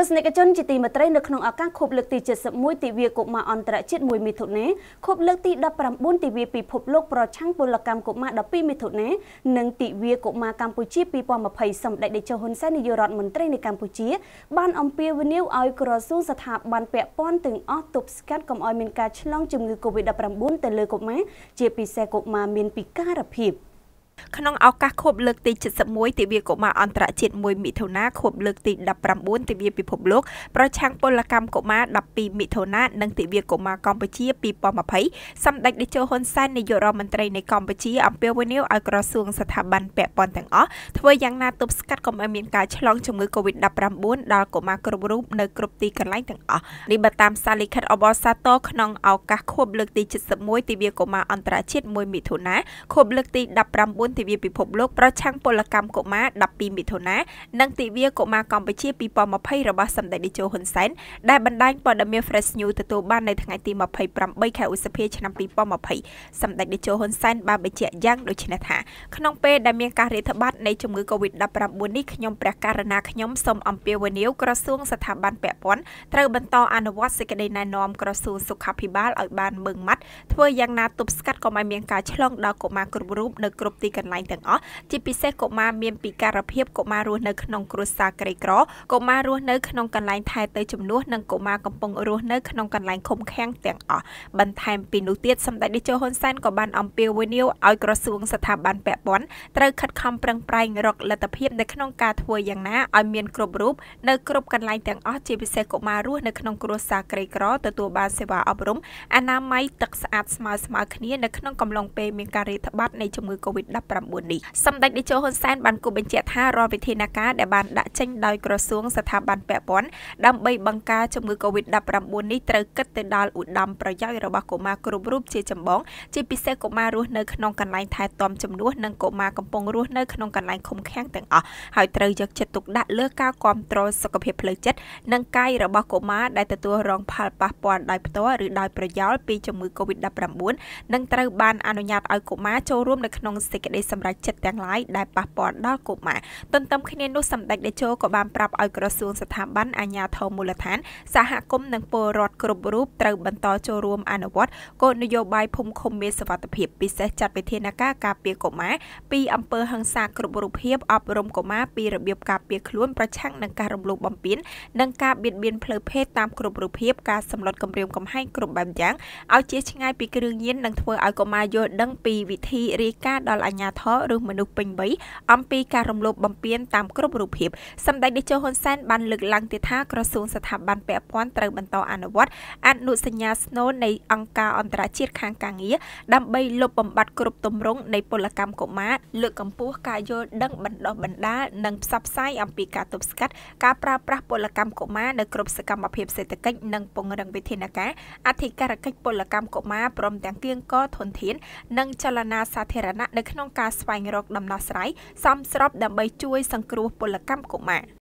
ទស្សនិកជនជាទីមេត្រីនៅក្នុងឱកាសខួបលើកទី71ទិវាកុមារអន្តរជាតិ1មិថុនាខួបលើកទី19ទិវាពិភពលោកប្រឆាំងពលកម្មកុមារ12មិថុនានិងទិវាកុមារកម្ពុជា2020សម្ដេចតេជោហ៊ុនសែននាយករដ្ឋមន្ត្រីនៃកម្ពុជាបានអំពាវនាវឲ្យក្រសួងស្ថាប័នពាក់ព័ន្ធទាំងអស់ទប់ស្កាត់កុំឲ្យមានការឆ្លងជំងឺ Covid-19 ទៅលើកុមារជាពិសេសកុមារមានពិការភាព។ ក្នុងឱកាសខួបលើកទី71ទិវាកុមារអន្តរជាតិ1មិថុនាខួបលើកទី19ទិវាពិភពលោកប្រឆាំងពលកម្មកុមារ12មិថុនានិងទិវាកុមារកម្ពុជា2020សម្ដេចតេជោហ៊ុនសែននាយករដ្ឋមន្ត្រីនៃកម្ពុជាអំពាវនាវឲ្យក្រសួងស្ថាប័នពាក់ព័ន្ធទាំងអស់ធ្វើយ៉ាងណាទប់ស្កាត់កុំឲ្យមានការឆ្លងជំងឺ Covid-19 ដល់កុមារគ្រប់រូបនៅគ្រប់ទីកន្លែងទាំងអស់នេះបើតាមសារលិខិតអបអរសាទរក្នុងឱកាសខួបលើកទី71ទិវាកុមារអន្តរជាតិ1មិថុនាខួបលើកទី19 9ទិវាពិភពលោកប្រឆាំងពលកម្មកុមារ12មិថុនានិងទិវាកុមារកម្ពុជា2020របស់សម្ដេចតេជោហ៊ុនសែនដែលបណ្ដាញព័ត៌មាន Fresh News ទទួលបាននៅថ្ងៃទី28ខែឧសភាឆ្នាំ2020សម្ដេចតេជោហ៊ុនសែនបានបញ្ជាក់យ៉ាងដូចនេះថាក្នុងពេលដែលមានការរាតត្បាតនៃជំងឺ Covid-19 នេះខ្ញុំព្រះករណាខ្ញុំសូមអំពាវនាវក្រសួងស្ថាប័នពាក់ព័ន្ធត្រូវបន្តអនុវត្តសេចក្តីណែនាំក្រសួងសុខាភិបាលឲ្យបានម៉ឺងម៉ាត់ធ្វើយ៉ាងណាទប់ស្កាត់កុំឲ្យមានការឆ្លងដល់កុមារគ្រប់រូបនៅគ្រប់ទីកន្លែងទាំងអស់ជាពិសេសកុមារមានពិការភាពកុមាររស់នៅក្នុងគ្រួសារក្រីក្រកុមាររស់នៅក្នុងកន្លែងថែទៅជំនួសនិងកុមារកំពុងរស់នៅក្នុងកន្លែងឃុំឃាំងទាំងអស់បន្ថែមពីនោះទៀតសម្ដេចតេជោហ៊ុនសែនក៏បានអំពាវនាវឲ្យក្រសួងស្ថាប័នពាក់ព័ន្ធត្រូវខិតខំប្រឹងប្រែងរកលទ្ធភាពនៅក្នុងការធ្វើយ៉ាងណាឲ្យមានគ្រប់រូបនៅគ្រប់កន្លែងទាំងអស់ជាពិសេសកុមាររស់នៅក្នុងគ្រួសារក្រីក្រទទួលបានសេវាអប់រំអនាម័យទឹកស្អាតស្មើស្មើគ្នានៅក្នុងកំឡុងពេលមានការរាតត្បាតនៃជំងឺ Covid-19 នេះសម្ដេចតេជោហ៊ុនសែនបានគូបញ្ជាក់ថារាល់វិធានការដែលបានដាក់ចេញដោយក្រសួងស្ថាប័នពាក់ព័ន្ធដើម្បីបង្ការជំងឺ Covid-19 នេះត្រូវគិតទៅដល់ឧត្តមប្រយោជន៍របស់កុមារគ្រប់រូបជាចម្បងជាពិសេសកុមាររស់នៅក្នុងកន្លែងថែទាំជំនួសនិងកុមារកំពុងរស់នៅក្នុងកន្លែងឃុំឃាំងទាំងអស់ហើយត្រូវយកចិត្តទុកដាក់លើការគ្រប់គ្រងសុខភាពផ្លូវចិត្តនិងកាយរបស់កុមារដែលទទួលរងផលប៉ះពាល់ដោយផ្ទាល់ឬដោយប្រយោលពីជំងឺ Covid-19 និងត្រូវបានអនុញ្ញាតឲ្យកុមារចូលរួមនៅក្នុងសេចក្តីសម្រេចចិត្តទាំងឡាយដែលប៉ះពាល់ដល់កុមារទន្ទឹមគ្នានោះសម្ដេចតេជោក៏បានប្រាប់ឲ្យក្រសួងស្ថាប័នអាជ្ញាធរមូលដ្ឋាន សហគមន៍និងពលរដ្ឋគ្រប់រូបត្រូវបន្តចូលរួមអនុវត្តគោលនយោបាយភូមិឃុំមានសុវត្ថិភាពពិសេសចាត់វិធានការការពារកុមារពីអំពើហិង្សាគ្រប់រូបភាពអប់រំកុមារពីរបៀបការពារខ្លួនប្រឆាំងនឹងការរំលោភបំពាននិងការបៀតបៀនផ្លូវភេទតាមគ្រប់រូបភាពការសម្លុតគម្រាមកំហែងគ្រប់បែបយ៉ាងឲ្យជាឆ្ងាយពីគ្រឿងញៀននិងធ្វើឲ្យកុមារយល់ដឹងពីវិធីរាយការណ៍ដល់អាជ្ញាធរឬមនុស្សពេញវ័យអំពីការរំលោភបំពានតាមគ្រប់រូបភាពសម្ដេចតេជោហ៊ុនសែនបានលើកឡើងទៀតថាក្រសួងស្ថាប័នពាក់ព័ន្ធត្រូវបន្តអនុវត្តអនុសញ្ញាស្នូលនៃអង្គការអន្តរជាតិខាងការងារដើម្បីលុបបំបាត់គ្រប់ទម្រង់នៃពលកម្មកុមារលើកកម្ពស់ការយល់ដឹងបណ្ដុះបណ្ដាលនិងផ្សព្វផ្សាយអំពីការទប់ស្កាត់ការប្រើប្រាស់ពលកម្មកុមារនៅគ្រប់សកម្មភាពសេដ្ឋកិច្ចនិងពង្រឹងវិធានការអធិការកិច្ចពលកម្មកុមារព្រមទាំងគៀងកធនធាន និងចលនាសាធារណៈនៅក្នុងការស្វែងរកដំណោះស្រាយសមស្របដើម្បីជួយសង្គ្រោះពលកម្មកុមារ។